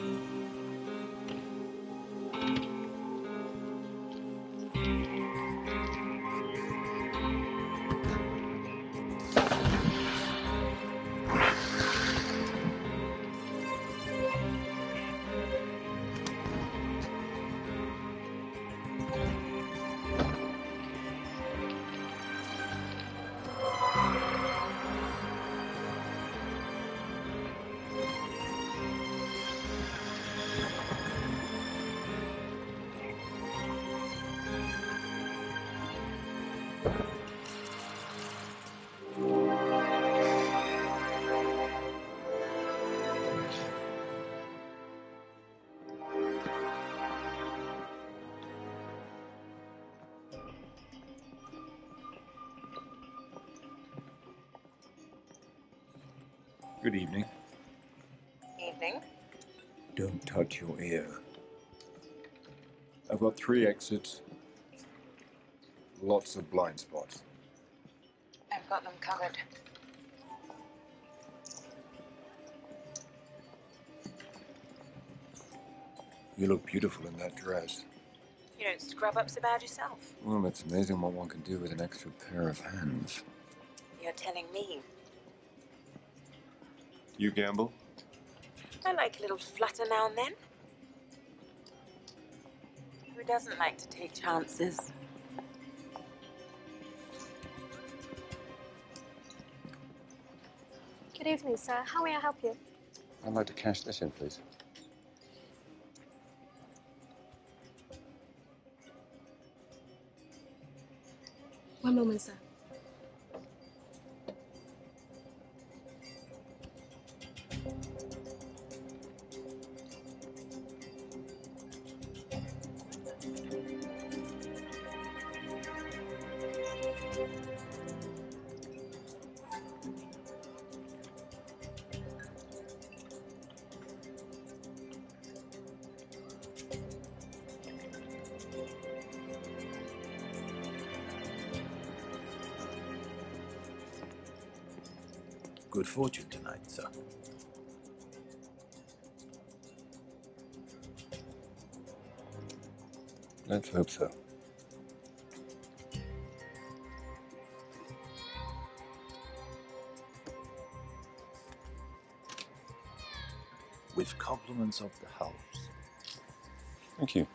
Amen. Good evening. Evening. Don't touch your ear. I've got three exits. Lots of blind spots. I've got them covered. You look beautiful in that dress. You don't scrub up so bad yourself. Well, it's amazing what one can do with an extra pair of hands. You're telling me. You gamble? I like a little flutter now and then. Who doesn't like to take chances? Good evening, sir. How may I help you? I'd like to cash this in, please. One moment, sir. Good fortune tonight, sir. Let's hope so. With compliments of the house. Thank you.